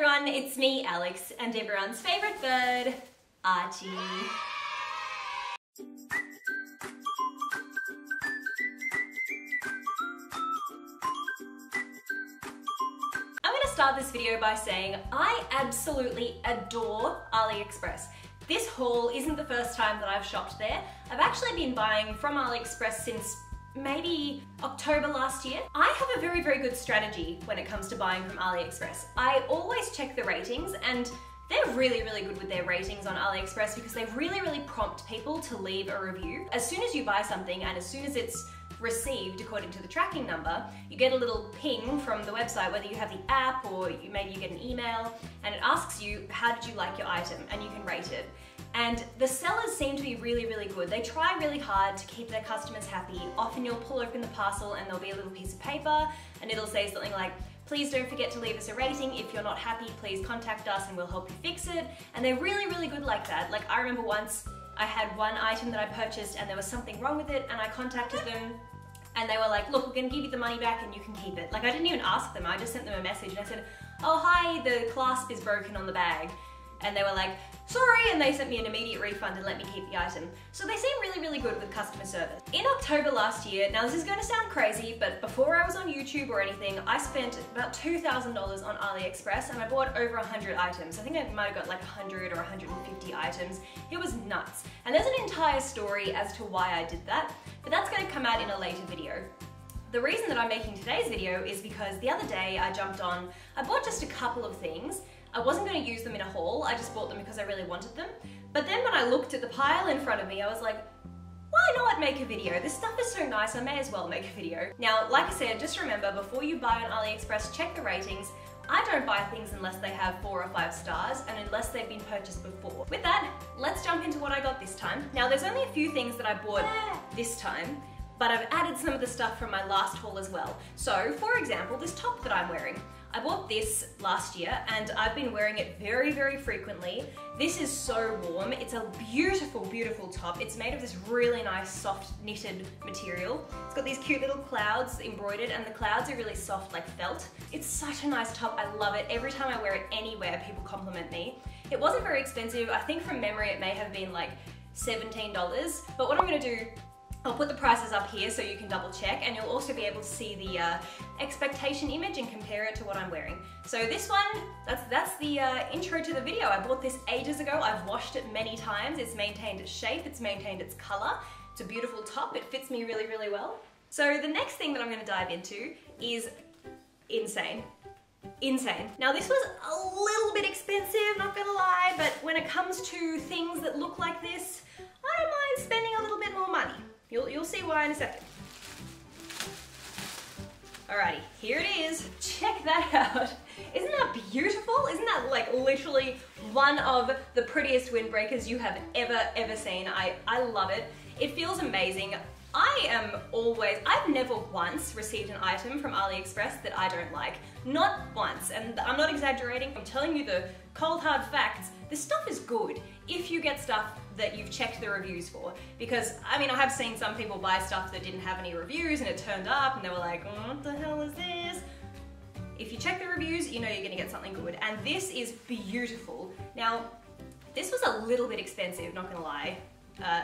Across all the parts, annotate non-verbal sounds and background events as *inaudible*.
everyone, it's me, Alex, and everyone's favourite bird, Archie. I'm gonna start this video by saying I absolutely adore AliExpress. This haul isn't the first time that I've shopped there. I've actually been buying from AliExpress since maybe October last year. I have a very, very good strategy when it comes to buying from AliExpress. I always check the ratings and they're really, really good with their ratings on AliExpress because they really, really prompt people to leave a review. As soon as you buy something and as soon as it's received according to the tracking number, you get a little ping from the website, whether you have the app or you, maybe you get an email, and it asks you, how did you like your item? And you can rate it. And the sellers seem to be really, really good. They try really hard to keep their customers happy. Often you'll pull open the parcel and there'll be a little piece of paper and it'll say something like, please don't forget to leave us a rating. If you're not happy, please contact us and we'll help you fix it. And they're really, really good like that. Like I remember once I had one item that I purchased and there was something wrong with it and I contacted them and they were like, look, we're gonna give you the money back and you can keep it. Like I didn't even ask them, I just sent them a message and I said, oh hi, the clasp is broken on the bag. And they were like, sorry, and they sent me an immediate refund and let me keep the item. So they seem really, really good with customer service. In October last year, now this is gonna sound crazy, but before I was on YouTube or anything, I spent about $2,000 on AliExpress and I bought over 100 items. I think I might have got like 100 or 150 items. It was nuts. And there's an entire story as to why I did that, but that's gonna come out in a later video. The reason that I'm making today's video is because the other day I jumped on, I bought just a couple of things I wasn't going to use them in a haul, I just bought them because I really wanted them. But then when I looked at the pile in front of me, I was like, why not make a video? This stuff is so nice, I may as well make a video. Now, like I said, just remember, before you buy on AliExpress, check the ratings. I don't buy things unless they have four or five stars and unless they've been purchased before. With that, let's jump into what I got this time. Now, there's only a few things that I bought this time, but I've added some of the stuff from my last haul as well. So, for example, this top that I'm wearing. I bought this last year and I've been wearing it very, very frequently. This is so warm. It's a beautiful, beautiful top. It's made of this really nice soft knitted material. It's got these cute little clouds embroidered and the clouds are really soft like felt. It's such a nice top. I love it. Every time I wear it anywhere, people compliment me. It wasn't very expensive. I think from memory it may have been like $17. But what I'm gonna do I'll put the prices up here so you can double check and you'll also be able to see the uh, expectation image and compare it to what I'm wearing. So this one, that's, that's the uh, intro to the video. I bought this ages ago. I've washed it many times. It's maintained its shape, it's maintained its color. It's a beautiful top. It fits me really, really well. So the next thing that I'm gonna dive into is insane. Insane. Now this was a little bit expensive, not gonna lie, but when it comes to things that look like this, I don't mind spending a little bit more money. You'll, you'll see why in a second. Alrighty, here it is. Check that *laughs* out. Isn't that beautiful? Isn't that like literally one of the prettiest windbreakers you have ever, ever seen? I, I love it. It feels amazing. I am always, I've never once received an item from AliExpress that I don't like. Not once, and I'm not exaggerating. I'm telling you the cold hard facts. This stuff is good if you get stuff that you've checked the reviews for. Because, I mean, I have seen some people buy stuff that didn't have any reviews and it turned up and they were like, oh, what the hell is this? If you check the reviews, you know you're gonna get something good. And this is beautiful. Now, this was a little bit expensive, not gonna lie. Uh,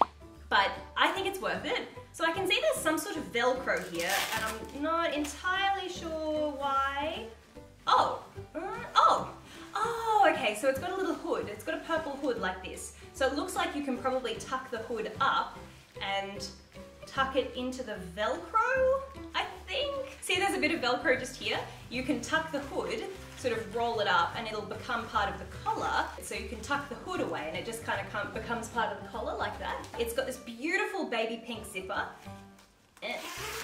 *laughs* but I think it's worth it. So I can see there's some sort of Velcro here, and I'm not entirely sure why. Oh, uh, oh, oh, okay, so it's got a little hood. It's got a purple hood like this. So it looks like you can probably tuck the hood up and tuck it into the Velcro, I think. See, there's a bit of Velcro just here. You can tuck the hood, sort of roll it up, and it'll become part of the collar. So you can tuck the hood away and it just kind of becomes part of the collar like that. It's got this beautiful baby pink zipper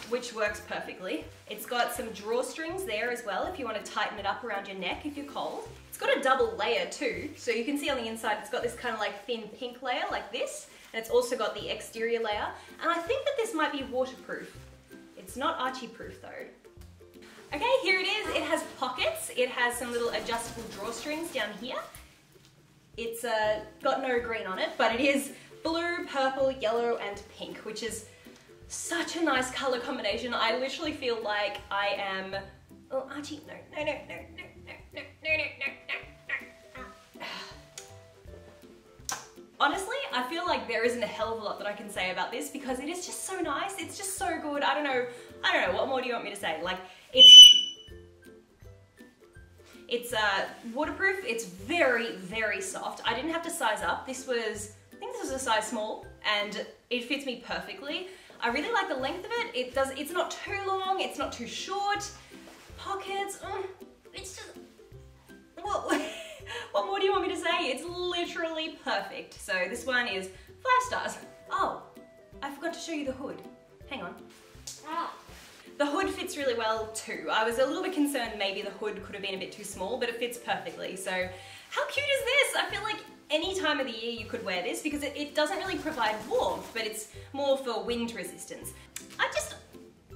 which works perfectly. It's got some drawstrings there as well if you want to tighten it up around your neck if you're cold It's got a double layer too. So you can see on the inside it's got this kind of like thin pink layer like this. And it's also got the exterior layer. And I think that this might be waterproof. It's not Archie proof though. Okay, here it is. It has pockets. It has some little adjustable drawstrings down here. It's uh, got no green on it, but it is blue, purple, yellow, and pink, which is such a nice color combination. I literally feel like I am, oh Archie, no, no, no, no, no, no, no, no, no, no, no. Honestly, I feel like there isn't a hell of a lot that I can say about this because it is just so nice. It's just so good. I don't know. I don't know. What more do you want me to say? Like it's it's uh, waterproof, it's very, very soft. I didn't have to size up. This was, I think this was a size small and it fits me perfectly. I really like the length of it. It does, it's not too long, it's not too short. Pockets, mm, it's just, what, *laughs* what more do you want me to say? It's literally perfect. So this one is five stars. Oh, I forgot to show you the hood. Hang on. Ah. The hood fits really well too. I was a little bit concerned maybe the hood could have been a bit too small, but it fits perfectly. So how cute is this? I feel like any time of the year you could wear this because it, it doesn't really provide warmth, but it's more for wind resistance. I just,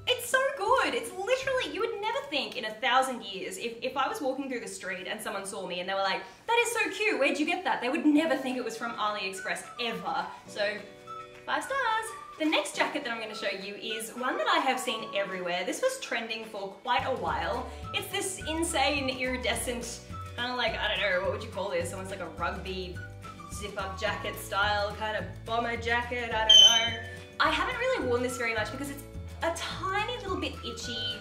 it's so good. It's literally, you would never think in a thousand years, if, if I was walking through the street and someone saw me and they were like, that is so cute, where'd you get that? They would never think it was from AliExpress, ever. So, five stars. The next jacket that I'm going to show you is one that I have seen everywhere. This was trending for quite a while. It's this insane iridescent, kind of like, I don't know, what would you call this? Almost like a rugby zip-up jacket style, kind of bomber jacket, I don't know. I haven't really worn this very much because it's a tiny little bit itchy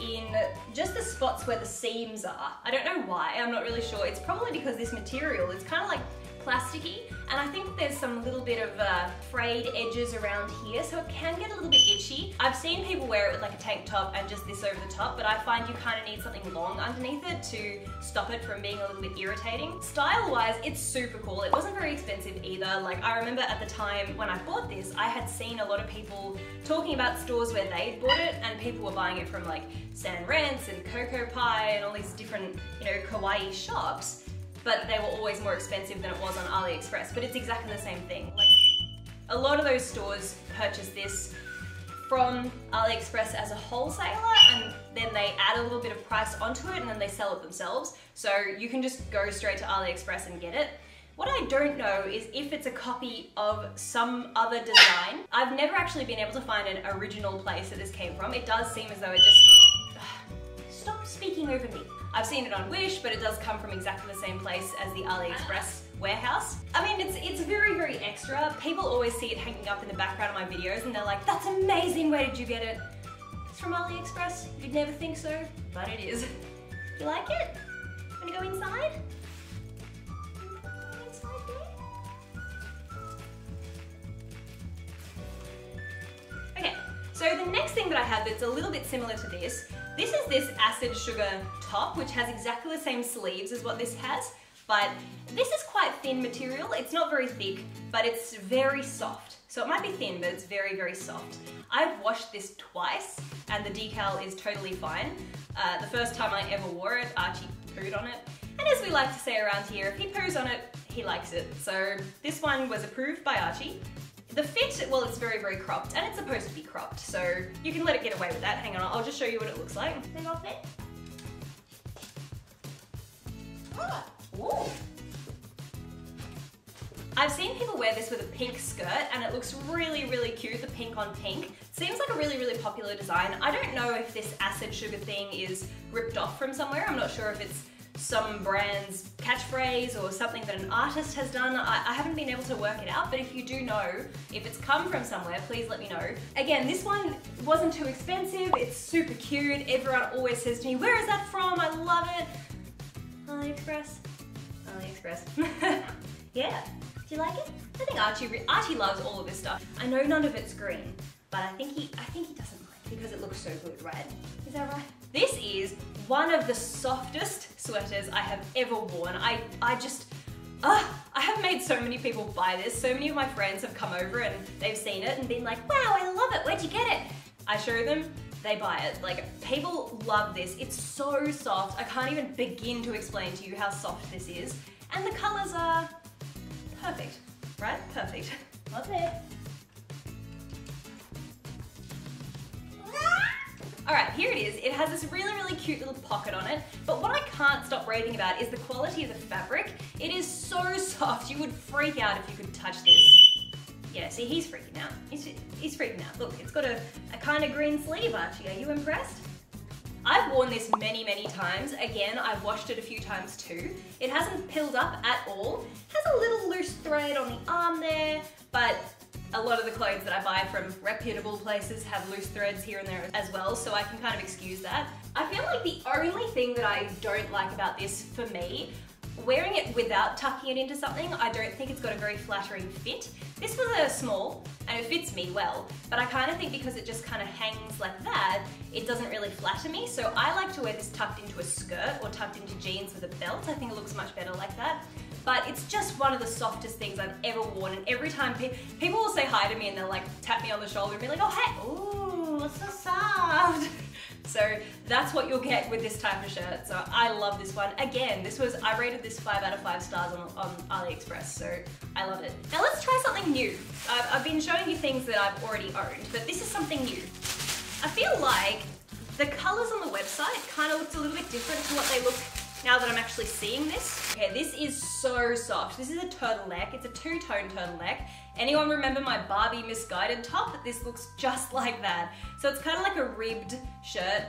in just the spots where the seams are. I don't know why, I'm not really sure. It's probably because this material is kind of like plasticky and I think there's some little bit of uh, frayed edges around here so it can get a little bit itchy. I've seen people wear it with like a tank top and just this over the top but I find you kind of need something long underneath it to stop it from being a little bit irritating. Style wise it's super cool. It wasn't very expensive either. Like I remember at the time when I bought this I had seen a lot of people talking about stores where they'd bought it and people were buying it from like San Sanrense and Coco Pie and all these different you know kawaii shops but they were always more expensive than it was on AliExpress. But it's exactly the same thing. Like a lot of those stores purchase this from AliExpress as a wholesaler and then they add a little bit of price onto it and then they sell it themselves. So you can just go straight to AliExpress and get it. What I don't know is if it's a copy of some other design. I've never actually been able to find an original place that this came from. It does seem as though it just... *sighs* Stop speaking over me. I've seen it on Wish, but it does come from exactly the same place as the AliExpress ah. warehouse. I mean, it's, it's very, very extra. People always see it hanging up in the background of my videos and they're like, that's amazing, where did you get it? It's from AliExpress. You'd never think so, but it is. You like it? Wanna go inside? Inside? Okay, so the next thing that I have that's a little bit similar to this this is this acid sugar top, which has exactly the same sleeves as what this has, but this is quite thin material. It's not very thick, but it's very soft. So it might be thin, but it's very, very soft. I've washed this twice, and the decal is totally fine. Uh, the first time I ever wore it, Archie pooed on it. And as we like to say around here, if he poos on it, he likes it. So this one was approved by Archie. The fit, well, it's very, very cropped, and it's supposed to be cropped, so you can let it get away with that. Hang on, I'll just show you what it looks like. On there. Ah. I've seen people wear this with a pink skirt and it looks really, really cute, the pink on pink. Seems like a really, really popular design. I don't know if this acid sugar thing is ripped off from somewhere. I'm not sure if it's some brand's catchphrase or something that an artist has done. I, I, haven't been able to work it out, but if you do know, if it's come from somewhere, please let me know. Again, this one wasn't too expensive. It's super cute. Everyone always says to me, where is that from? I love it. AliExpress. AliExpress. *laughs* yeah. Do you like it? I think Archie, Archie loves all of this stuff. I know none of it's green, but I think he, I think he doesn't mind because it looks so good, right? Is that right? This is one of the softest sweaters I have ever worn. I, I just, uh, I have made so many people buy this. So many of my friends have come over and they've seen it and been like, wow, I love it, where'd you get it? I show them, they buy it. Like, people love this. It's so soft. I can't even begin to explain to you how soft this is. And the colors are perfect, right? Perfect. *laughs* Love it. All right, here it is. It has this really, really cute little pocket on it, but what I can't stop raving about is the quality of the fabric. It is so *laughs* soft, you would freak out if you could touch this. Yeah, see, he's freaking out. He's, he's freaking out. Look, it's got a, a kind of green sleeve, Archie. Are you impressed? I've worn this many, many times. Again, I've washed it a few times too. It hasn't pilled up at all. It Has a little loose thread on the arm there, but a lot of the clothes that I buy from reputable places have loose threads here and there as well, so I can kind of excuse that. I feel like the only thing that I don't like about this for me Wearing it without tucking it into something, I don't think it's got a very flattering fit. This was a small, and it fits me well, but I kind of think because it just kind of hangs like that, it doesn't really flatter me, so I like to wear this tucked into a skirt or tucked into jeans with a belt. I think it looks much better like that. But it's just one of the softest things I've ever worn, and every time pe people will say hi to me and they'll like tap me on the shoulder and be like, oh hey, ooh, so soft. *laughs* So that's what you'll get with this type of shirt. So I love this one. Again, this was, I rated this five out of five stars on, on AliExpress, so I love it. Now let's try something new. I've, I've been showing you things that I've already owned, but this is something new. I feel like the colors on the website kind of looked a little bit different to what they look now that I'm actually seeing this. Okay, this is so soft. This is a turtleneck. It's a two-tone turtleneck. Anyone remember my Barbie misguided top? This looks just like that. So it's kind of like a ribbed shirt.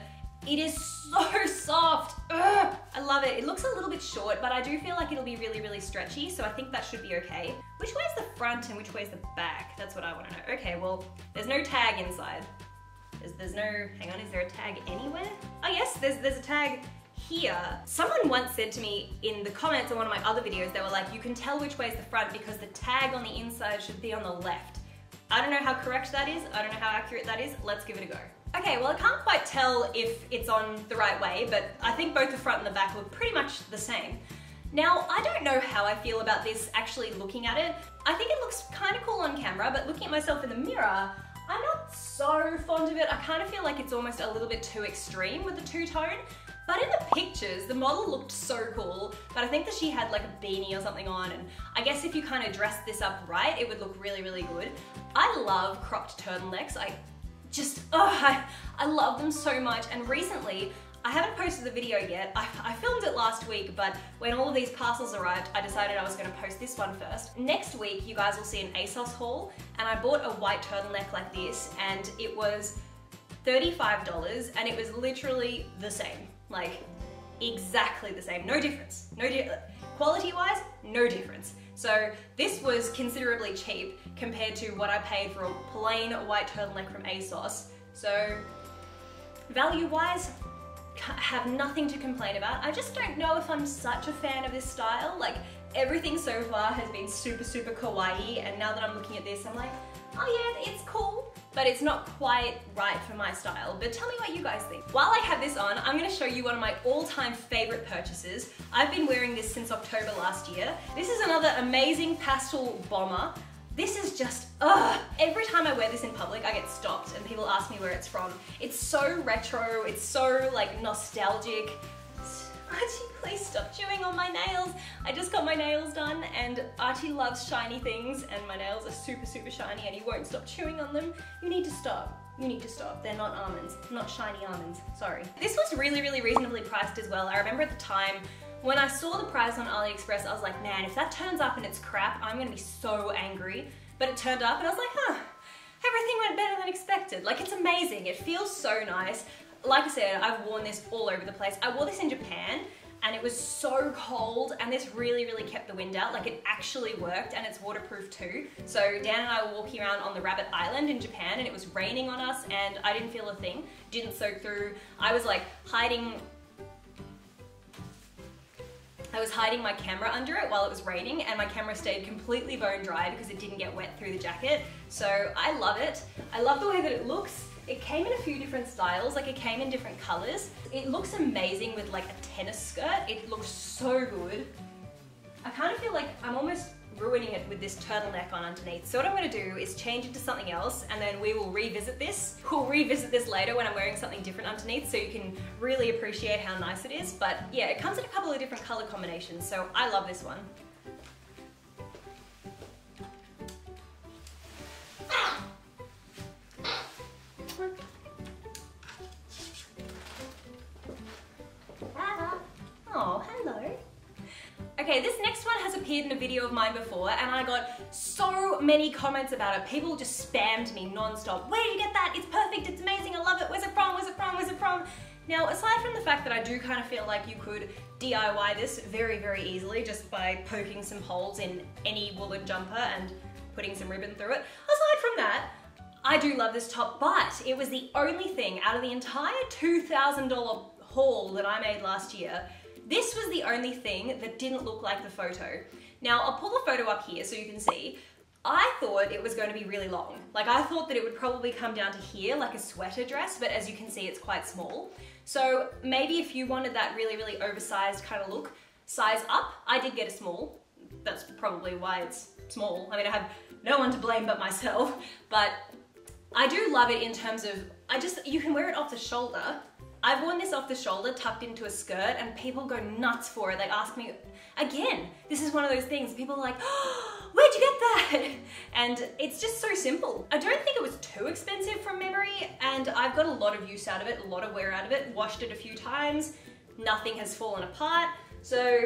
It is so soft. Ugh, I love it. It looks a little bit short, but I do feel like it'll be really, really stretchy, so I think that should be okay. Which way is the front and which way is the back? That's what I want to know. Okay, well, there's no tag inside. There's, there's no, hang on, is there a tag anywhere? Oh yes, there's, there's a tag here. Someone once said to me in the comments on one of my other videos, they were like, you can tell which way is the front because the tag on the inside should be on the left. I don't know how correct that is, I don't know how accurate that is, let's give it a go. Okay, well I can't quite tell if it's on the right way, but I think both the front and the back look pretty much the same. Now, I don't know how I feel about this actually looking at it. I think it looks kind of cool on camera, but looking at myself in the mirror, I'm not so fond of it. I kind of feel like it's almost a little bit too extreme with the two-tone. But in the pictures, the model looked so cool, but I think that she had like a beanie or something on, and I guess if you kind of dressed this up right, it would look really, really good. I love cropped turtlenecks. I just, *laughs* oh, I, I love them so much, and recently, I haven't posted the video yet. I, I, filmed it last week, but when all of these parcels arrived, I decided I was gonna post this one first. Next week, you guys will see an ASOS haul, and I bought a white turtleneck like this, and it was $35, and it was literally the same. Like, exactly the same, no difference. No di Quality-wise, no difference. So this was considerably cheap compared to what I paid for a plain white turtleneck from ASOS. So value-wise, have nothing to complain about. I just don't know if I'm such a fan of this style. Like everything so far has been super, super kawaii and now that I'm looking at this, I'm like, oh yeah, it's cool, but it's not quite right for my style. But tell me what you guys think. While I have this on, I'm gonna show you one of my all-time favorite purchases. I've been wearing this since October last year. This is another amazing pastel bomber. This is just, ugh. Every time I wear this in public, I get stopped and people ask me where it's from. It's so retro, it's so like nostalgic. Archie, please stop chewing on my nails. I just got my nails done and Archie loves shiny things and my nails are super, super shiny and he won't stop chewing on them. You need to stop. You need to stop. They're not almonds, not shiny almonds, sorry. This was really, really reasonably priced as well. I remember at the time when I saw the price on AliExpress, I was like, man, if that turns up and it's crap, I'm gonna be so angry. But it turned up and I was like, huh, everything went better than expected. Like, it's amazing. It feels so nice like I said, I've worn this all over the place. I wore this in Japan and it was so cold and this really, really kept the wind out. Like it actually worked and it's waterproof too. So Dan and I were walking around on the Rabbit Island in Japan and it was raining on us and I didn't feel a thing, didn't soak through. I was like hiding I was hiding my camera under it while it was raining and my camera stayed completely bone dry because it didn't get wet through the jacket. So I love it. I love the way that it looks. It came in a few different styles, like it came in different colors. It looks amazing with like a tennis skirt. It looks so good. I kind of feel like I'm almost ruining it with this turtleneck on underneath. So what I'm gonna do is change it to something else and then we will revisit this. We'll revisit this later when I'm wearing something different underneath so you can really appreciate how nice it is. But yeah, it comes in a couple of different color combinations, so I love this one. Okay, this next one has appeared in a video of mine before and I got so many comments about it. People just spammed me non-stop. Where did you get that? It's perfect, it's amazing, I love it. Where's it from? Where's it from? Where's it from? Now, aside from the fact that I do kind of feel like you could DIY this very, very easily just by poking some holes in any woolen jumper and putting some ribbon through it, aside from that, I do love this top, but it was the only thing out of the entire $2,000 haul that I made last year, this was the only thing that didn't look like the photo. Now, I'll pull the photo up here so you can see. I thought it was going to be really long. Like I thought that it would probably come down to here like a sweater dress, but as you can see, it's quite small. So maybe if you wanted that really, really oversized kind of look, size up. I did get a small. That's probably why it's small. I mean, I have no one to blame but myself, but I do love it in terms of, I just, you can wear it off the shoulder. I've worn this off the shoulder, tucked into a skirt, and people go nuts for it. They ask me, again, this is one of those things, people are like, oh, *gasps* where'd you get that? *laughs* And it's just so simple. I don't think it was too expensive from memory, and I've got a lot of use out of it, a lot of wear out of it, washed it a few times, nothing has fallen apart. So,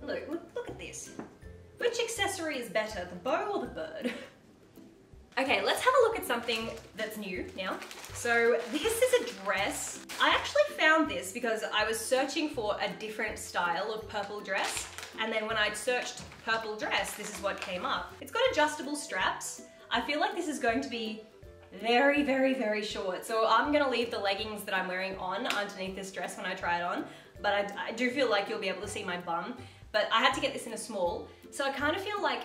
look, look, look at this. Which accessory is better, the bow or the bird? *laughs* Okay, let's have a look at something that's new now. So this is a dress. I actually found this because I was searching for a different style of purple dress. And then when I'd searched purple dress, this is what came up. It's got adjustable straps. I feel like this is going to be very, very, very short. So I'm gonna leave the leggings that I'm wearing on underneath this dress when I try it on. But I, I do feel like you'll be able to see my bum. But I had to get this in a small. So I kind of feel like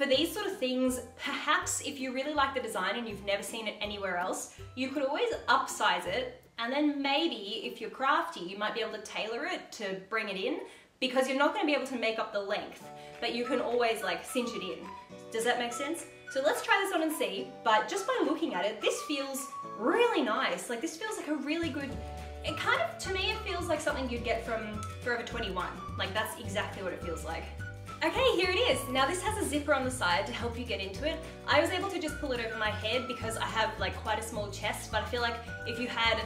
for these sort of things, perhaps if you really like the design and you've never seen it anywhere else, you could always upsize it and then maybe if you're crafty, you might be able to tailor it to bring it in because you're not gonna be able to make up the length, but you can always like cinch it in. Does that make sense? So let's try this on and see, but just by looking at it, this feels really nice. Like this feels like a really good, it kind of, to me, it feels like something you'd get from Forever 21. Like that's exactly what it feels like. Okay, here it is. Now this has a zipper on the side to help you get into it. I was able to just pull it over my head because I have like quite a small chest, but I feel like if you had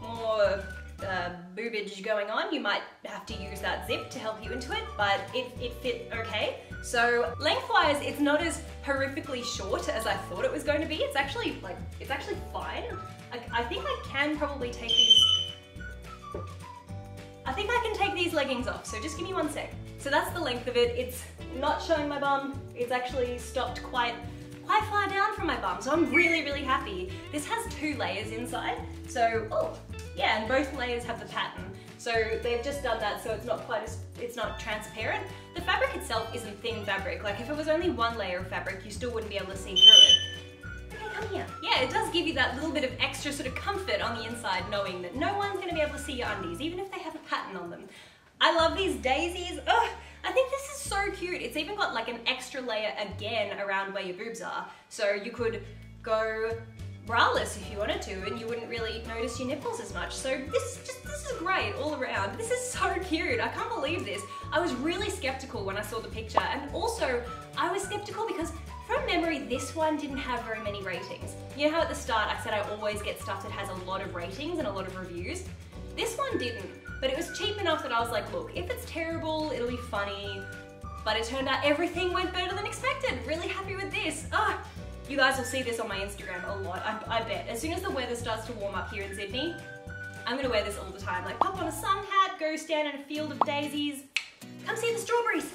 more uh, boobage going on, you might have to use that zip to help you into it, but it, it fit okay. So lengthwise, it's not as horrifically short as I thought it was going to be. It's actually like, it's actually fine. I, I think I can probably take these, I think I can take these leggings off, so just give me one sec. So that's the length of it. It's not showing my bum. It's actually stopped quite quite far down from my bum, so I'm really, really happy. This has two layers inside, so, oh, yeah, and both layers have the pattern. So they've just done that so it's not quite as, it's not transparent. The fabric itself isn't thin fabric. Like if it was only one layer of fabric, you still wouldn't be able to see through it. Come here. Yeah, it does give you that little bit of extra sort of comfort on the inside knowing that no one's gonna be able to see your undies, even if they have a pattern on them. I love these daisies. Ugh, I think this is so cute. It's even got like an extra layer again around where your boobs are. So you could go braless if you wanted to and you wouldn't really notice your nipples as much. So this just this is great all around. This is so cute. I can't believe this. I was really skeptical when I saw the picture and also I was skeptical because from memory, this one didn't have very many ratings. You know how at the start I said I always get stuff that has a lot of ratings and a lot of reviews? This one didn't. But it was cheap enough that I was like, look, if it's terrible, it'll be funny. But it turned out everything went better than expected. Really happy with this. Ah, you guys will see this on my Instagram a lot, I, I bet. As soon as the weather starts to warm up here in Sydney, I'm gonna wear this all the time. Like pop on a sun hat, go stand in a field of daisies. Come see the strawberries.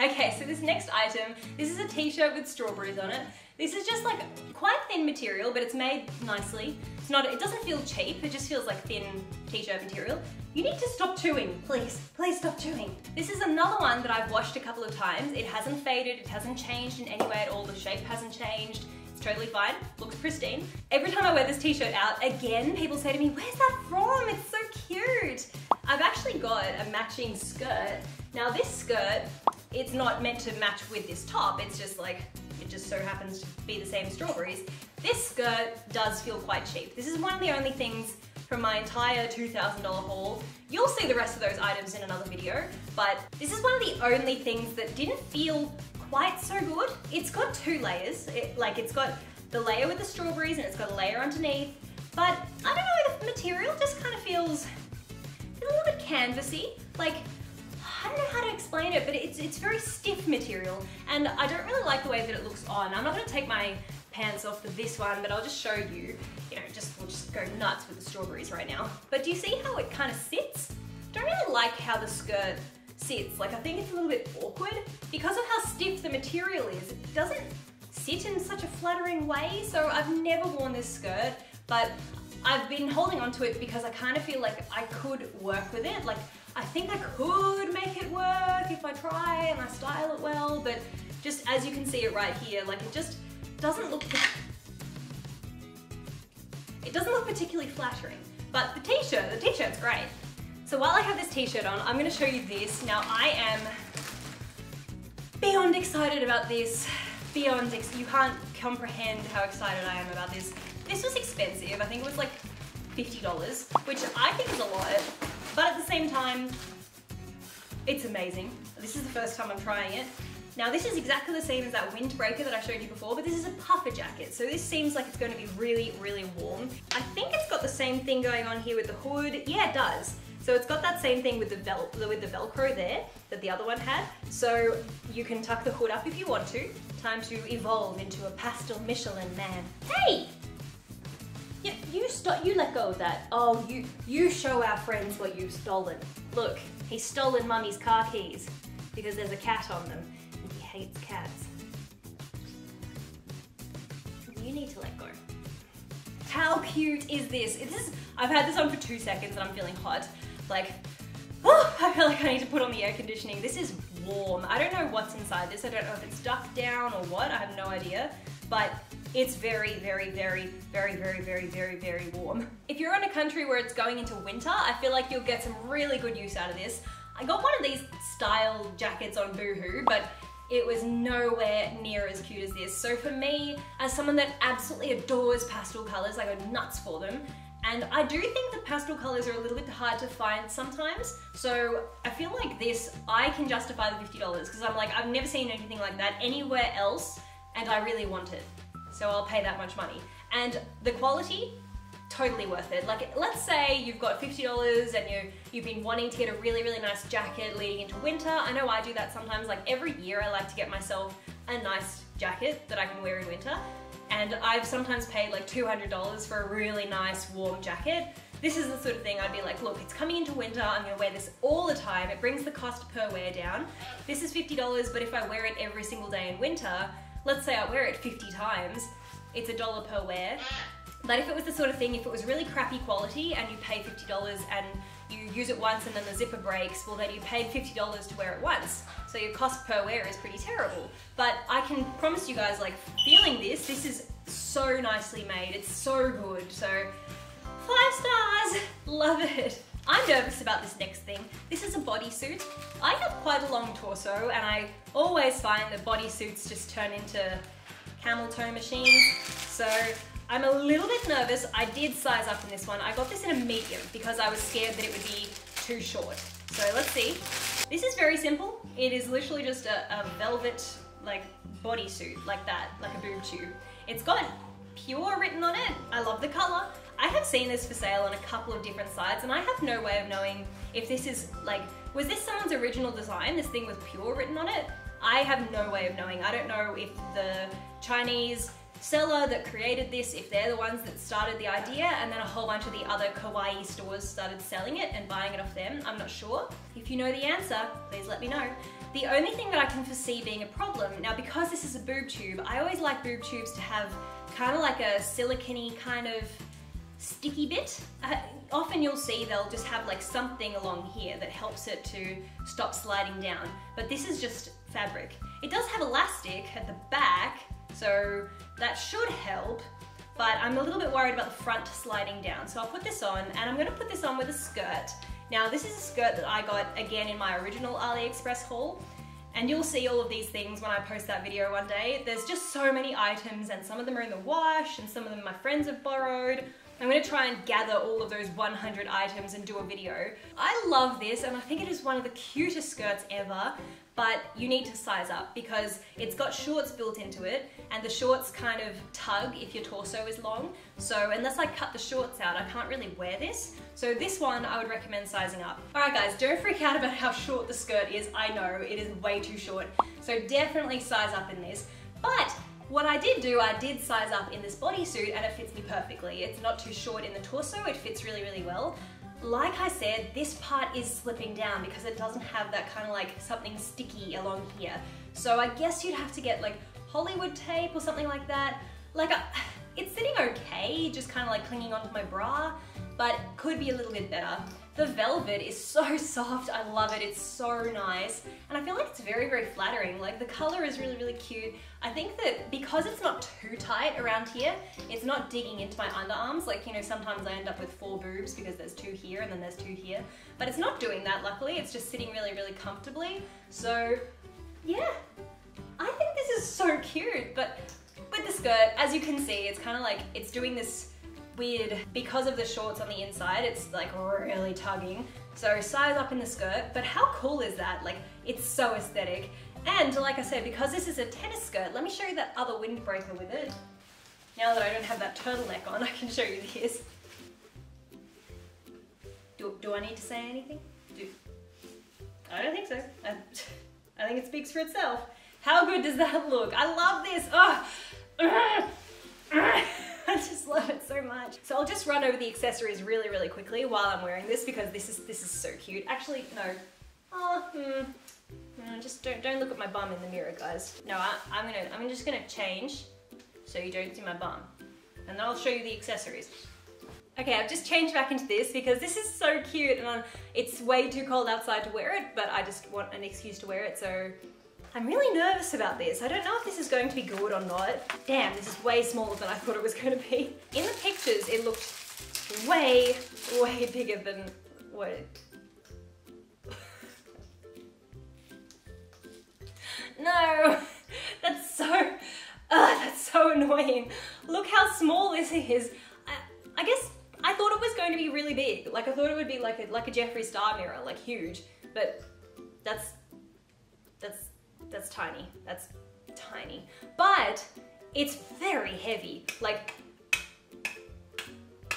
Okay, so this next item, this is a t-shirt with strawberries on it. This is just like quite thin material, but it's made nicely. It's not, it doesn't feel cheap, it just feels like thin t-shirt material. You need to stop chewing, please. Please stop chewing. This is another one that I've washed a couple of times. It hasn't faded, it hasn't changed in any way at all. The shape hasn't changed. It's totally fine, looks pristine. Every time I wear this t-shirt out, again, people say to me, where's that from? It's so cute. I've actually got a matching skirt. Now this skirt, it's not meant to match with this top. It's just like it just so happens to be the same strawberries. This skirt does feel quite cheap. This is one of the only things from my entire $2,000 haul. You'll see the rest of those items in another video, but this is one of the only things that didn't feel quite so good. It's got two layers, it, like it's got the layer with the strawberries and it's got a layer underneath, but I don't know, the material just kind of feels a little bit canvassy. Like, I don't know how to explain it, but it's, it's very stiff material and I don't really like the way that it looks on. I'm not gonna take my pants off for this one, but I'll just show you, you know, just we'll just go nuts with the strawberries right now. But do you see how it kind of sits? Don't really like how the skirt sits. Like I think it's a little bit awkward. Because of how stiff the material is, it doesn't sit in such a flattering way. So I've never worn this skirt, but I've been holding on to it because I kind of feel like I could work with it. Like I think I could make it work if I try and I style it well, but just as you can see it right here, like it just doesn't look, it doesn't look particularly flattering. But the t-shirt, the t-shirt's great. So while I have this t-shirt on, I'm gonna show you this. Now I am beyond excited about this. Beyond, you can't comprehend how excited I am about this. This was expensive, I think it was like $50, which I think is a lot, but at the same time, it's amazing. This is the first time I'm trying it. Now this is exactly the same as that windbreaker that I showed you before, but this is a puffer jacket. So this seems like it's going to be really, really warm. I think it's got the same thing going on here with the hood. Yeah, it does. So it's got that same thing with the, vel with the Velcro there that the other one had. So you can tuck the hood up if you want to. Time to evolve into a pastel Michelin man. Hey! You, you, stop, you let go of that. Oh, you, you show our friends what you've stolen. Look, he's stolen mummy's car keys because there's a cat on them and he hates cats. You need to let go. How cute is this? this is, I've had this on for two seconds and I'm feeling hot. Like, oh, I feel like I need to put on the air conditioning. This is warm. I don't know what's inside this. I don't know if it's ducked down or what. I have no idea. But it's very, very, very, very, very, very, very, very warm. If you're in a country where it's going into winter, I feel like you'll get some really good use out of this. I got one of these style jackets on Boohoo, but it was nowhere near as cute as this. So for me, as someone that absolutely adores pastel colors, I go nuts for them. And I do think the pastel colors are a little bit hard to find sometimes. So I feel like this, I can justify the $50 because I'm like, I've never seen anything like that anywhere else and I really want it. So I'll pay that much money. And the quality, totally worth it. Like, let's say you've got $50 and you, you've been wanting to get a really, really nice jacket leading into winter. I know I do that sometimes. Like every year I like to get myself a nice jacket that I can wear in winter. And I've sometimes paid like $200 for a really nice warm jacket. This is the sort of thing I'd be like, look, it's coming into winter, I'm gonna wear this all the time. It brings the cost per wear down. This is $50, but if I wear it every single day in winter, let's say I wear it 50 times, it's a dollar per wear. But if it was the sort of thing, if it was really crappy quality and you pay $50 and you use it once and then the zipper breaks, well then you paid $50 to wear it once. So your cost per wear is pretty terrible. But I can promise you guys, like feeling this, this is so nicely made. It's so good. So five stars, *laughs* love it. I'm nervous about this next thing. This is a bodysuit. I have quite a long torso and I always find that bodysuits just turn into camel toe machines. So I'm a little bit nervous. I did size up in this one. I got this in a medium because I was scared that it would be too short. So let's see. This is very simple. It is literally just a, a velvet like bodysuit like that, like a boob tube. It's got pure written on it. I love the color. I have seen this for sale on a couple of different sites and I have no way of knowing if this is like, was this someone's original design, this thing with pure written on it? I have no way of knowing. I don't know if the Chinese seller that created this, if they're the ones that started the idea, and then a whole bunch of the other kawaii stores started selling it and buying it off them, I'm not sure. If you know the answer, please let me know. The only thing that I can foresee being a problem, now because this is a boob tube, I always like boob tubes to have kind of like a silicony kind of sticky bit. Uh, often you'll see they'll just have like something along here that helps it to stop sliding down, but this is just fabric. It does have elastic at the back, so that should help, but I'm a little bit worried about the front sliding down. So I'll put this on, and I'm gonna put this on with a skirt. Now this is a skirt that I got again in my original AliExpress haul, and you'll see all of these things when I post that video one day. There's just so many items, and some of them are in the wash, and some of them my friends have borrowed. I'm gonna try and gather all of those 100 items and do a video. I love this and I think it is one of the cutest skirts ever but you need to size up because it's got shorts built into it and the shorts kind of tug if your torso is long. So unless I cut the shorts out, I can't really wear this. So this one, I would recommend sizing up. All right guys, don't freak out about how short the skirt is. I know, it is way too short. So definitely size up in this. But What I did do, I did size up in this bodysuit and it fits me perfectly. It's not too short in the torso, it fits really, really well. Like I said, this part is slipping down because it doesn't have that kind of like something sticky along here. So I guess you'd have to get like Hollywood tape or something like that. Like, a, it's sitting okay, just kind of like clinging onto my bra, but could be a little bit better. The velvet is so *laughs* soft, I love it, it's so nice. And I feel like it's very, very flattering. Like the color is really, really cute. I think that because it's not too tight around here, it's not digging into my underarms. Like, you know, sometimes I end up with four boobs because there's two here and then there's two here. But it's not doing that, luckily. It's just sitting really, really comfortably. So, yeah. I think this is so cute, but with the skirt, as you can see, it's kind of like, it's doing this weird, because of the shorts on the inside, it's like really tugging. So size up in the skirt, but how cool is that? Like, it's so aesthetic. And like I said, because this is a tennis skirt, let me show you that other windbreaker with it. Now that I don't have that turtleneck on, *laughs* I can show you this. Do, do I need to say anything? Do, I don't think so. I, *laughs* I think it speaks for itself. How good does that look? I love this. Oh. *laughs* I just love it so much. So I'll just run over the accessories really, really quickly while I'm wearing this because this is this is so cute. Actually, no. Oh, hmm. hmm just don't don't look at my bum in the mirror, guys. No, I, I'm gonna I'm just gonna change so you don't see my bum, and then I'll show you the accessories. Okay, I've just changed back into this because this is so cute and I'm, it's way too cold outside to wear it, but I just want an excuse to wear it, so I'm really nervous about this. I don't know if this is going to be good or not. Damn, this is way smaller than I thought it was going to be. In the pictures, it looked way, way bigger than what it... *laughs* no, *laughs* that's so, uh, *laughs* that's so annoying. Look how small this is. I, I guess I thought it was going to be really big. Like I thought it would be like a, like a Jeffree Star mirror, like huge, but that's, that's that's tiny. That's tiny. But it's very heavy. Like,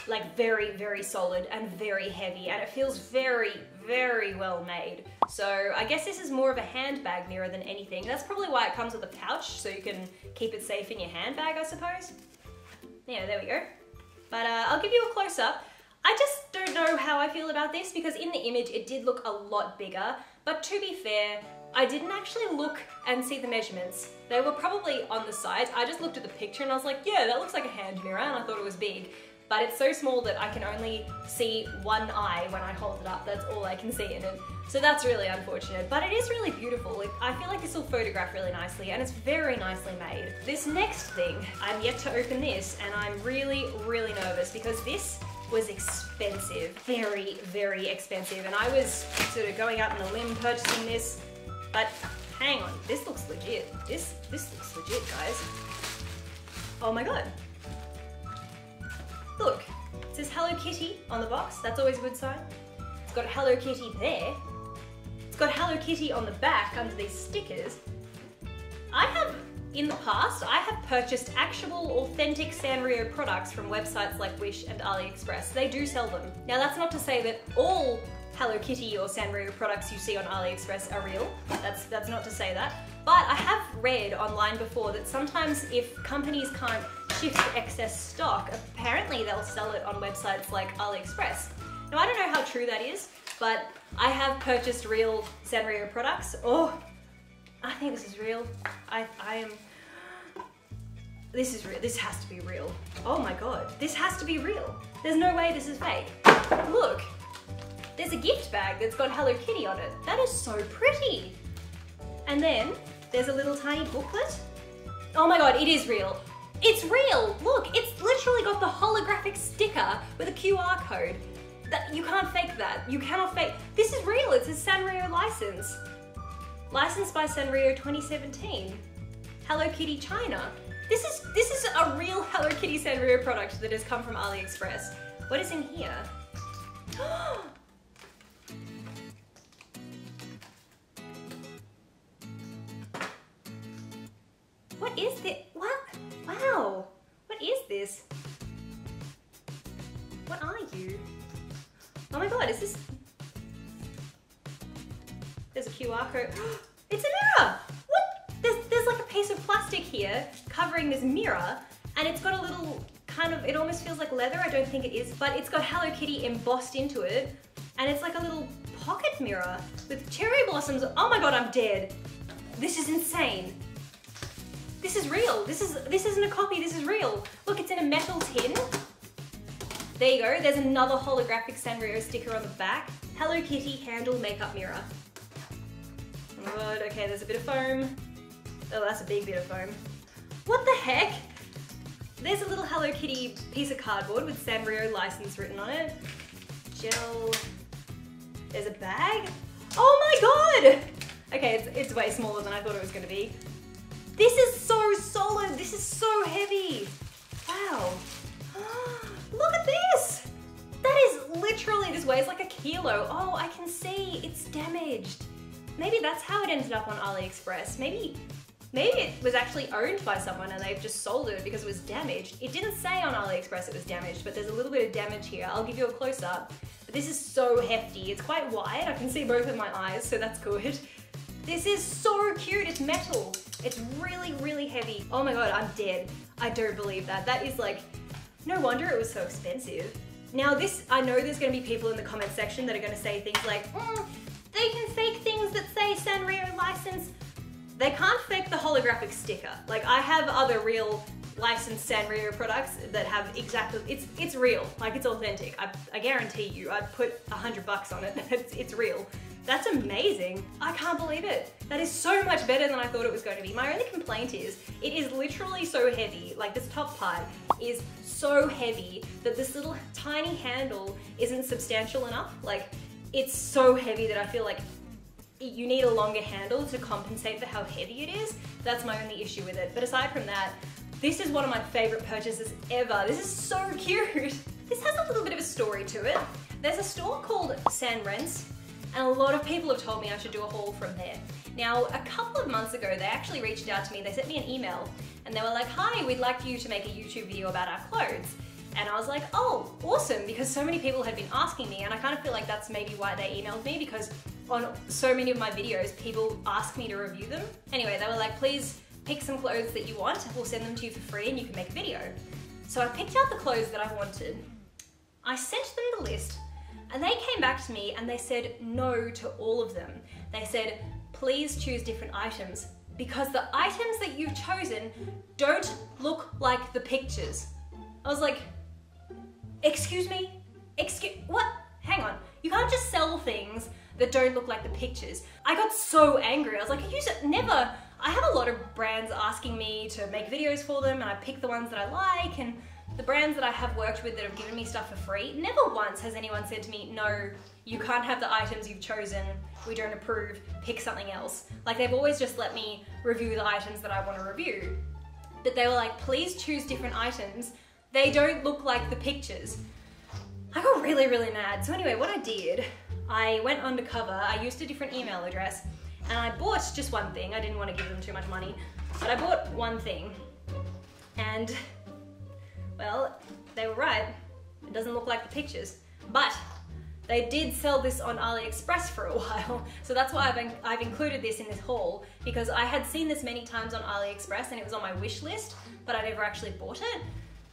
like very, very solid and very heavy. And it feels very, very well made. So I guess this is more of a handbag mirror than anything. That's probably why it comes with a pouch, so you can keep it safe in your handbag, I suppose. Yeah, there we go. But uh, I'll give you a close-up. I just don't know how I feel about this because in the image it did look a lot bigger, but to be fair, I didn't actually look and see the measurements. They were probably on the sides. I just looked at the picture and I was like, yeah, that looks like a hand mirror and I thought it was big. But it's so small that I can only see one eye when I hold it up. That's all I can see in it. So that's really unfortunate, but it is really beautiful. I feel like this will photograph really nicely and it's very nicely made. This next thing, I'm yet to open this and I'm really, really nervous because this was expensive. Very, very expensive. And I was sort of going out on a limb purchasing this but hang on, this looks legit. This this looks legit, guys. Oh my god. Look, it says Hello Kitty on the box. That's always a good sign. It's got Hello Kitty there. It's got Hello Kitty on the back under these stickers. I have, in the past, I have purchased actual authentic Sanrio products from websites like Wish and AliExpress. They do sell them. Now that's not to say that all Hello Kitty or Sanrio products you see on AliExpress are real. That's, that's not to say that. But I have read online before that sometimes if companies can't shift excess stock, apparently they'll sell it on websites like AliExpress. Now I don't know how true that is, but I have purchased real Sanrio products. Oh, I think this is real. I, I am, this is real, this has to be real. Oh my God, this has to be real. There's no way this is fake. Look, there's a gift bag that's got Hello Kitty on it. That is so pretty. And then there's a little tiny booklet. Oh my god, it is real. It's real! Look, it's literally got the holographic sticker with a QR code. That You can't fake that. You cannot fake. This is real. It's a Sanrio license. Licensed by Sanrio 2017. Hello Kitty China. This is this is a real Hello Kitty Sanrio product that has come from AliExpress. What is in here? *gasps* Oh, is this? What? Wow. What is this? What are you? Oh my god, is this... There's a QR code. *gasps* it's a mirror! What? There's, there's like a piece of plastic here covering this mirror and it's got a little kind of, it almost feels like leather, I don't think it is, but it's got Hello Kitty embossed into it and it's like a little pocket mirror with cherry blossoms. Oh my god, I'm dead. This is insane. This is real. This is this isn't a copy, this is real. Look, it's in a metal tin. There you go, there's another holographic Sanrio sticker on the back. Hello Kitty handle makeup mirror. My god, okay, there's a bit of foam. Oh, that's a big bit of foam. What the heck? There's a little Hello Kitty piece of cardboard with Sanrio license written on it. Gel. There's a bag. Oh my god! Okay, it's, it's way smaller than I thought it was gonna be. This is so solid. This is so heavy. Wow. *gasps* Look at this. That is literally, this weighs like a kilo. Oh, I can see it's damaged. Maybe that's how it ended up on AliExpress. Maybe, maybe it was actually owned by someone and they've just sold it because it was damaged. It didn't say on AliExpress it was damaged, but there's a little bit of damage here. I'll give you a close up. But this is so hefty. It's quite wide. I can see both of my eyes, so that's good. This is so cute. It's metal. It's really, really heavy. Oh my god, I'm dead. I don't believe that. That is like, no wonder it was so expensive. Now this, I know there's gonna be people in the comment section that are gonna say things like, mm, they can fake things that say Sanrio license. They can't fake the holographic sticker. Like I have other real licensed Sanrio products that have exactly, it's it's real, like it's authentic. I, I guarantee you, I'd put a hundred bucks on it, *laughs* it's, it's real. That's amazing. I can't believe it. That is so much better than I thought it was going to be. My only complaint is it is literally so heavy. Like this top part is so heavy that this little tiny handle isn't substantial enough. Like it's so heavy that I feel like you need a longer handle to compensate for how heavy it is. That's my only issue with it. But aside from that, this is one of my favorite purchases ever. This is so *laughs* cute. This has a little bit of a story to it. There's a store called Sanrense and a lot of people have told me I should do a haul from there. Now, a couple of months ago, they actually reached out to me, they sent me an email, and they were like, hi, we'd like you to make a YouTube video about our clothes. And I was like, oh, awesome, because so many people had been asking me, and I kind of feel like that's maybe why they emailed me, because on so many of my videos, people ask me to review them. Anyway, they were like, please pick some clothes that you want, we'll send them to you for free and you can make a video. So I picked out the clothes that I wanted. I sent them the list, and they came back to me and they said no to all of them. They said, please choose different items because the items that you've chosen don't look like the pictures. I was like, excuse me? Excuse, what? Hang on. You can't just sell things that don't look like the pictures. I got so angry. I was like, you never, I have a lot of brands asking me to make videos for them and I pick the ones that I like and the brands that I have worked with that have given me stuff for free, never once has anyone said to me, no, you can't have the items you've chosen, we don't approve, pick something else. Like they've always just let me review the items that I want to review. But they were like, please choose different items. They don't look like the pictures. I got really, really mad. So anyway, what I did, I went undercover, I used a different email address, and I bought just one thing. I didn't want to give them too much money, but I bought one thing. And well, they were right. It doesn't look like the pictures. But they did sell this on AliExpress for a *laughs* while, so that's why I've, I've included this in this haul, because I had seen this many times on AliExpress and it was on my wish list, but I never actually bought it.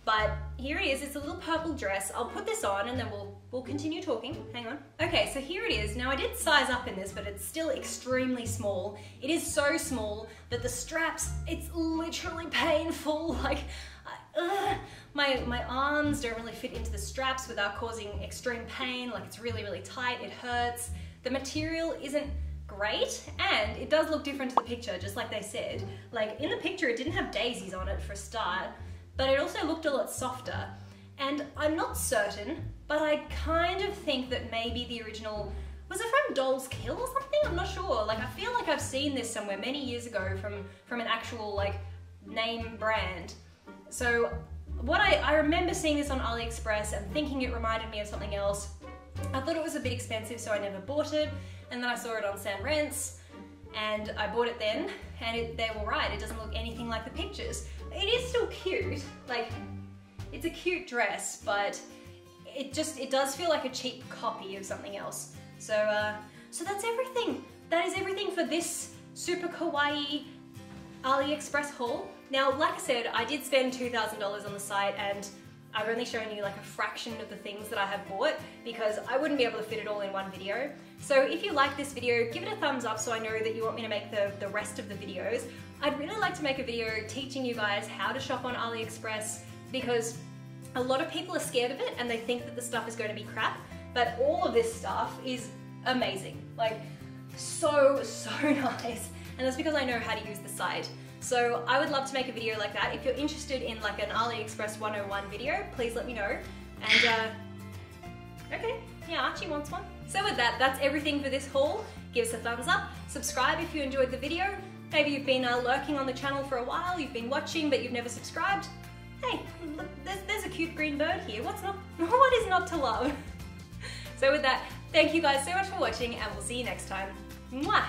But here it is, it's a little purple dress. I'll put this on and then we'll, we'll continue talking. Hang on. Okay, so here it is. Now I did size up in this, but it's still extremely small. It is so small that the straps, it's literally *laughs* painful. Like, uh, my, my arms don't really fit into the straps without causing extreme pain, like it's really, really tight, it hurts. The material isn't great and it does look different to the picture, just like they said. Like in the picture, it didn't have daisies on it for a start, but it also looked a lot softer. And I'm not certain, but I kind of think that maybe the original, was it from Dolls Kill or something? I'm not sure. Like I feel like I've seen this somewhere many years ago from, from an actual like name brand. So what I, I remember seeing this on AliExpress and thinking it reminded me of something else. I thought it was a bit expensive so I never bought it and then I saw it on Sanrense and I bought it then and it, they were right, it doesn't look anything like the pictures. It is still cute, like it's a cute dress but it just, it does feel like a cheap copy of something else. So, uh, so that's everything. That is everything for this super kawaii AliExpress haul. Now, like I said, I did spend $2,000 on the site and I've only shown you like a fraction of the things that I have bought because I wouldn't be able to fit it all in one video. So if you like this video, give it a thumbs up so I know that you want me to make the, the rest of the videos. I'd really like to make a video teaching you guys how to shop on AliExpress because a lot of people are scared of it and they think that the stuff is going to be crap, but all of this stuff is amazing. Like, so, so *laughs* nice. And that's because I know how to use the site. So I would love to make a video like that. If you're interested in like an AliExpress 101 video, please let me know. And uh, okay, yeah, Archie wants one. So with that, that's everything for this haul. Give us a thumbs up, subscribe if you enjoyed the video. Maybe you've been uh, lurking on the channel for a while, you've been watching but you've never subscribed. Hey, look, there's, there's a cute green bird here. What's not, *laughs* what is not to love? *laughs* So with that, thank you guys so much for watching and we'll see you next time. Mwah!